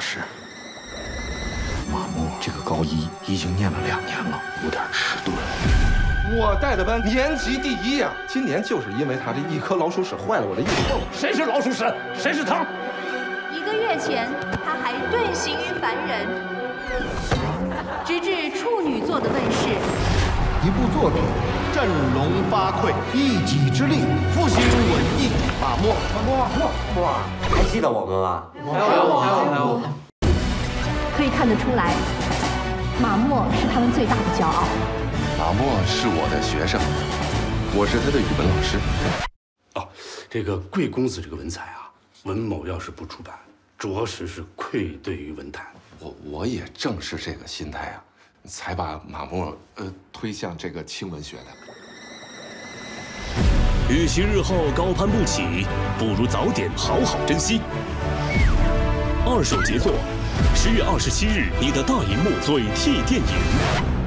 师，马默这个高一已经念了两年了，有点迟钝。我带的班年级第一呀！今年就是因为他这一颗老鼠屎坏了我的艺术梦。谁是老鼠屎？谁是他？一个月前，他还遁形于凡人，直至处女座的问世。一部作品振聋发聩，一己之力复兴马默，马默，默默，还记得我。们吗？还有我，还有还有。可以看得出来，马默是他们最大的骄傲。马默是我。的学生，我。是他的语文老师。哦，这个贵公子这个文采啊，文某要是不出版，着实是愧对于文坛。我。我。也正是这个心态啊，才把马默呃推向这个清文学的。与其日后高攀不起，不如早点好好珍惜。二手杰作，十月二十七日，你的大银幕最替电影。